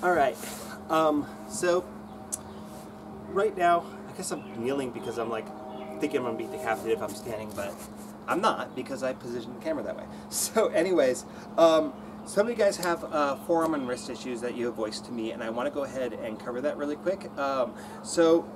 All right. Um, so right now, I guess I'm kneeling because I'm like thinking I'm gonna be decapitated if I'm standing, but I'm not because I positioned the camera that way. So, anyways, um, some of you guys have uh, forearm and wrist issues that you have voiced to me, and I want to go ahead and cover that really quick. Um, so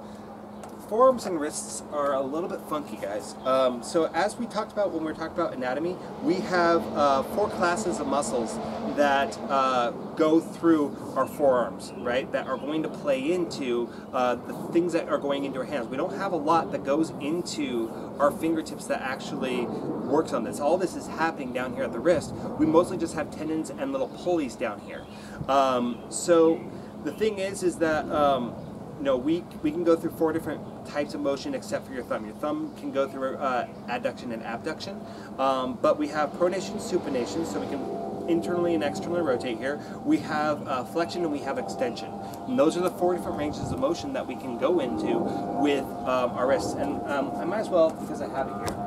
forearms and wrists are a little bit funky, guys. Um, so as we talked about when we were talking about anatomy, we have uh, four classes of muscles that uh, go through our forearms, right? That are going to play into uh, the things that are going into our hands. We don't have a lot that goes into our fingertips that actually works on this. All this is happening down here at the wrist. We mostly just have tendons and little pulleys down here. Um, so the thing is, is that um, you know, we, we can go through four different types of motion except for your thumb. Your thumb can go through uh, adduction and abduction, um, but we have pronation, supination, so we can internally and externally rotate here. We have uh, flexion and we have extension. And those are the four different ranges of motion that we can go into with um, our wrists. And um, I might as well, because I have it here,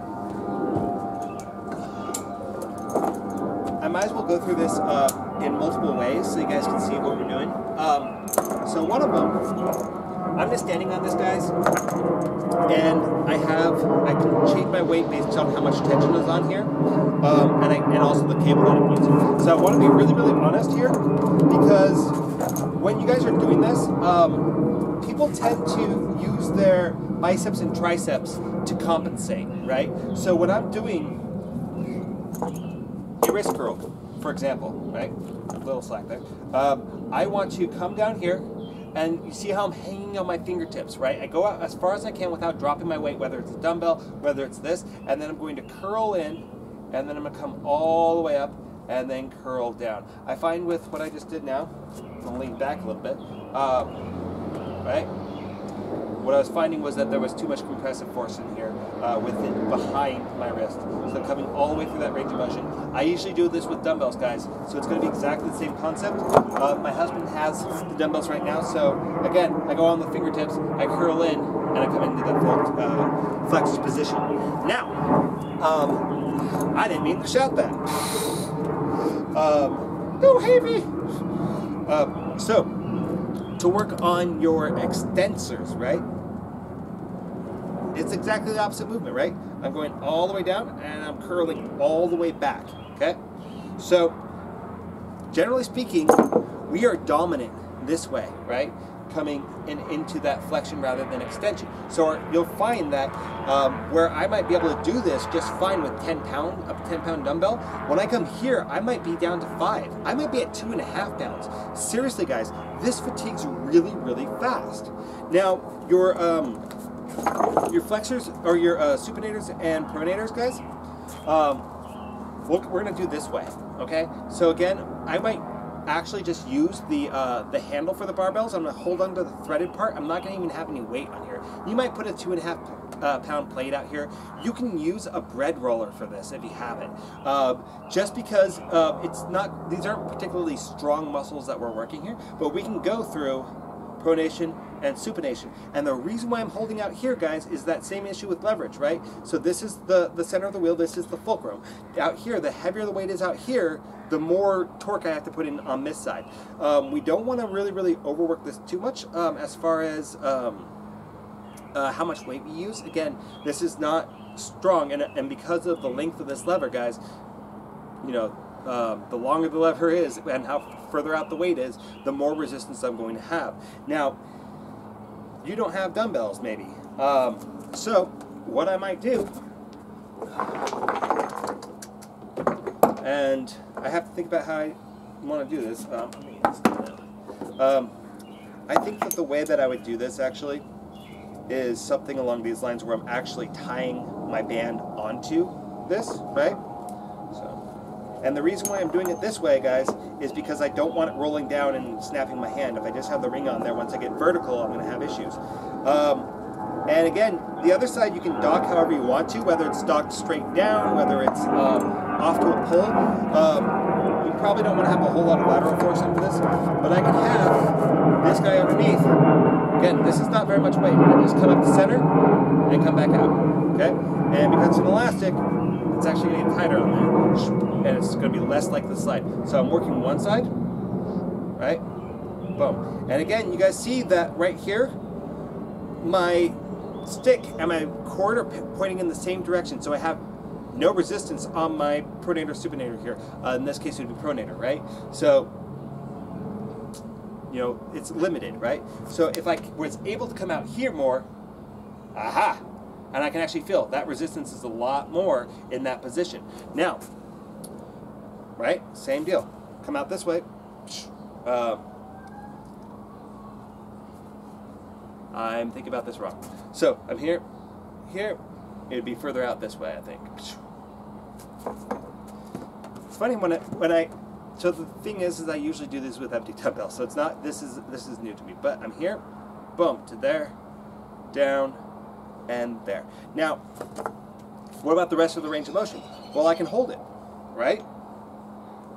I might as well go through this uh, in multiple ways so you guys can see what we're doing. Um, so one of them I'm just standing on this, guys, and I have, I can change my weight based on how much tension is on here, um, and, I, and also the cable that I'm using. So I want to be really, really honest here, because when you guys are doing this, um, people tend to use their biceps and triceps to compensate, right? So when I'm doing a wrist curl, for example, right? A little slack there. Um, I want to come down here and you see how I'm hanging on my fingertips, right? I go out as far as I can without dropping my weight, whether it's a dumbbell, whether it's this, and then I'm going to curl in, and then I'm gonna come all the way up, and then curl down. I find with what I just did now, I'm gonna lean back a little bit, um, right? What I was finding was that there was too much compressive force in here uh, with it behind my wrist. So coming all the way through that range of motion. I usually do this with dumbbells, guys, so it's going to be exactly the same concept. Uh, my husband has the dumbbells right now, so again, I go on the fingertips, I curl in, and I come into full, uh, flexed position. Now, um, I didn't mean to shout that. Um, heavy. Uh, so, to work on your extensors, right? It's exactly the opposite movement, right? I'm going all the way down and I'm curling all the way back, okay? So, generally speaking, we are dominant this way, right? Coming in, into that flexion rather than extension. So you'll find that um, where I might be able to do this just fine with 10 pound, a 10 pound dumbbell, when I come here, I might be down to five. I might be at two and a half pounds. Seriously, guys, this fatigues really, really fast. Now, your um, your flexors or your uh, supinators and pronators, guys, um, we're, we're going to do this way, okay? So again, I might actually just use the uh, the handle for the barbells. I'm to hold onto the threaded part. I'm not to even have any weight on here. You might put a two and a half uh, pound plate out here. You can use a bread roller for this if you have it. Uh, just because uh, it's not, these aren't particularly strong muscles that we're working here, but we can go through pronation, and supination. And the reason why I'm holding out here, guys, is that same issue with leverage, right? So this is the, the center of the wheel, this is the fulcrum. Out here, the heavier the weight is out here, the more torque I have to put in on this side. Um, we don't want to really, really overwork this too much um, as far as um, uh, how much weight we use. Again, this is not strong, and, and because of the length of this lever, guys, you know, uh, the longer the lever is and how further out the weight is, the more resistance I'm going to have. Now, you don't have dumbbells maybe. Um, so, what I might do, and I have to think about how I want to do this. Um, um, I think that the way that I would do this actually is something along these lines where I'm actually tying my band onto this, right? And the reason why I'm doing it this way, guys, is because I don't want it rolling down and snapping my hand. If I just have the ring on there, once I get vertical, I'm going to have issues. Um, and again, the other side you can dock however you want to, whether it's docked straight down, whether it's um, off to a pull. Um, you probably don't want to have a whole lot of lateral force into this, but I can have this guy underneath. Again, this is not very much weight. I just come up the center and come back out. Okay? And because it's an elastic, it's actually going to get tighter on there. And it's going to be less like the slide. So I'm working one side, right? boom. And again, you guys see that right here, my stick and my cord are pointing in the same direction. So I have no resistance on my pronator supinator here. Uh, in this case, it would be pronator, right? So, you know, it's limited, right? So if I was able to come out here more, aha, and I can actually feel that resistance is a lot more in that position. Now, right, same deal. Come out this way. Uh, I'm thinking about this wrong. So I'm here, here, it'd be further out this way, I think. It's funny when I, when I, so the thing is, is I usually do this with empty dumbbells. So it's not, this is, this is new to me, but I'm here, boom, to there, down, and there. Now, what about the rest of the range of motion? Well, I can hold it, right?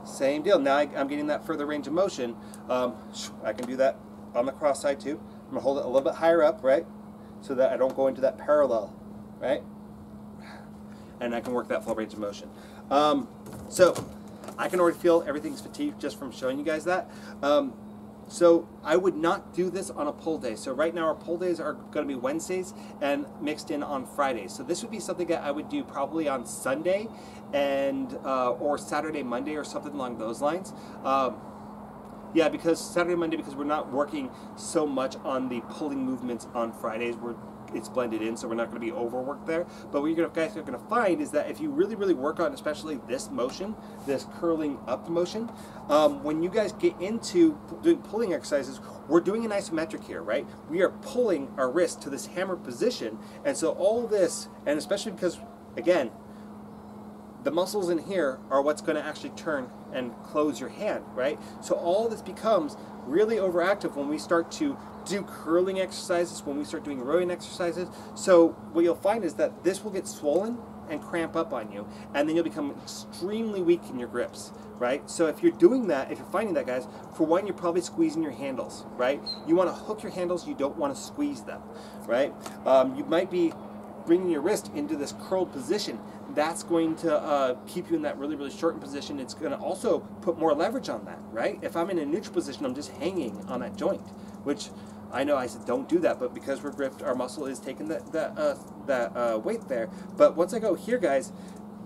Same deal. Now I, am getting that further range of motion. Um, I can do that on the cross side too. I'm gonna hold it a little bit higher up, right? So that I don't go into that parallel, right? And I can work that full range of motion. Um, so I can already feel everything's fatigued just from showing you guys that. Um, so I would not do this on a pull day. So right now our pull days are going to be Wednesdays and mixed in on Fridays. So this would be something that I would do probably on Sunday and uh, or Saturday, Monday, or something along those lines. Um, yeah, because Saturday, Monday, because we're not working so much on the pulling movements on Fridays. We're it's blended in, so we're not going to be overworked there. But what you guys are going to find is that if you really, really work on, especially this motion, this curling up motion, um, when you guys get into doing pulling exercises, we're doing an isometric here, right? We are pulling our wrist to this hammer position, and so all this, and especially because, again, the muscles in here are what's going to actually turn and close your hand, right? So all this becomes really overactive when we start to do curling exercises, when we start doing rowing exercises. So what you'll find is that this will get swollen and cramp up on you, and then you'll become extremely weak in your grips, right? So if you're doing that, if you're finding that, guys, for one, you're probably squeezing your handles, right? You want to hook your handles, you don't want to squeeze them, right? Um, you might be bringing your wrist into this curled position that's going to uh, keep you in that really, really shortened position. It's going to also put more leverage on that, right? If I'm in a neutral position, I'm just hanging on that joint, which I know I said don't do that, but because we're gripped, our muscle is taking that that uh, uh, weight there. But once I go here, guys,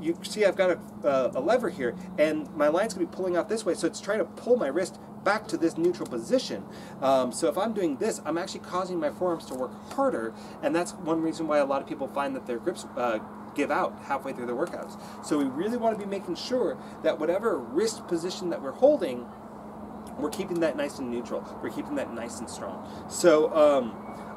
you see I've got a, uh, a lever here, and my line's going to be pulling out this way, so it's trying to pull my wrist back to this neutral position. Um, so if I'm doing this, I'm actually causing my forearms to work harder, and that's one reason why a lot of people find that their grips uh, give out halfway through their workouts. So we really want to be making sure that whatever wrist position that we're holding, we're keeping that nice and neutral. We're keeping that nice and strong. So um,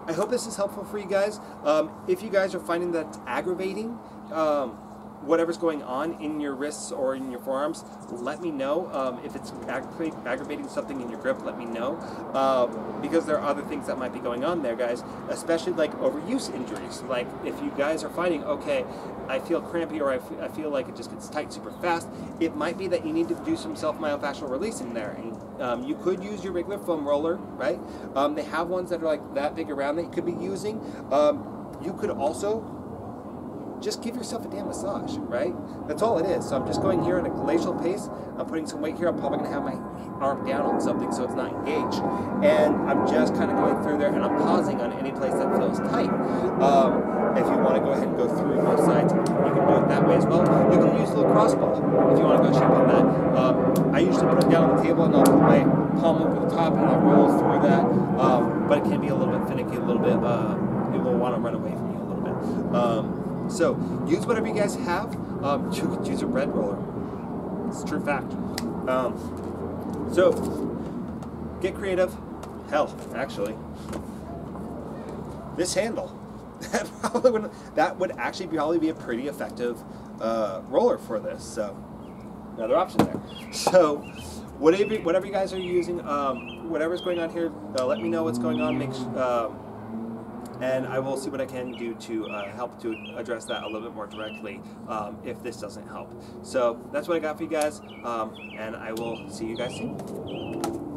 I hope this is helpful for you guys. Um, if you guys are finding that aggravating, um, whatever's going on in your wrists or in your forearms, let me know. Um, if it's aggravating something in your grip, let me know. Uh, because there are other things that might be going on there, guys, especially like overuse injuries. Like if you guys are finding, okay, I feel crampy or I, feel like it just gets tight super fast, it might be that you need to do some self-myofascial release in there. And um, you could use your regular foam roller, right? Um, they have ones that are like that big around that you could be using. Um, you could also just give yourself a damn massage, right? That's all it is. So I'm just going here at a glacial pace. I'm putting some weight here. I'm probably going to have my arm down on something so it's not engaged. And I'm just kind of going through there and I'm pausing on any place that feels tight. Um, if you want to go ahead and go through both sides, you can do it that way as well. You can use a little lacrosse ball if you want to go cheap on that. Um, I usually put it down on the table and I'll put my palm over the top and I'll roll through that. Um, but it can be a little bit finicky, a little bit, uh, it will want to run away from you a little bit. So use whatever you guys have. Um, you could use a bread roller. It's true fact. Um, so get creative. Hell, actually, this handle that probably would that would actually probably be a pretty effective uh, roller for this. So another option there. So whatever whatever you guys are using, um, whatever's going on here, uh, let me know what's going on. Make um, and I will see what I can do to uh, help to address that a little bit more directly um, if this doesn't help. So that's what I got for you guys, um, and I will see you guys soon.